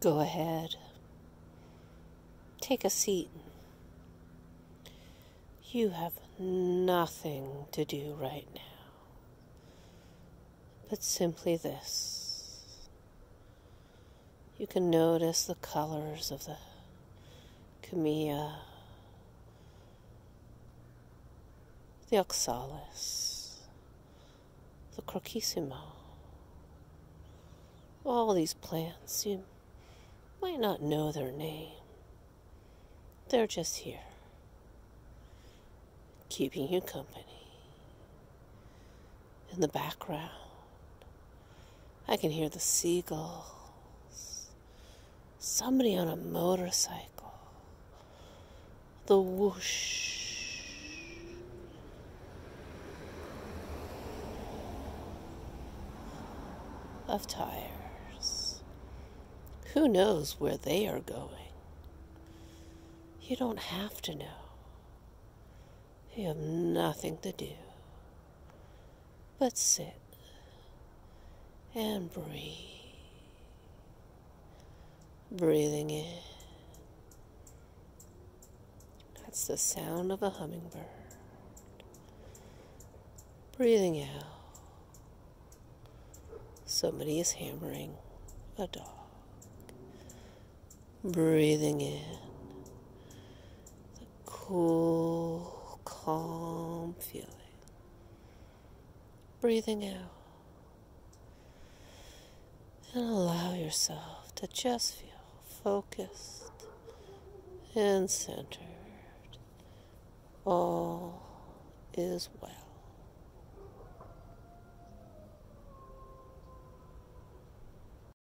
Go ahead. Take a seat. You have nothing to do right now, but simply this. You can notice the colors of the Camellia, the Oxalis, the Crocosmia. All these plants, you might not know their name. They're just here, keeping you company. In the background, I can hear the seagulls, somebody on a motorcycle, the whoosh. Of tires. Who knows where they are going? You don't have to know. You have nothing to do but sit and breathe. Breathing in. That's the sound of a hummingbird. Breathing out. Somebody is hammering a dog. Breathing in. The cool, calm feeling. Breathing out. And allow yourself to just feel focused and centered. All is well.